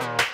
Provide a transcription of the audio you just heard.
Bye.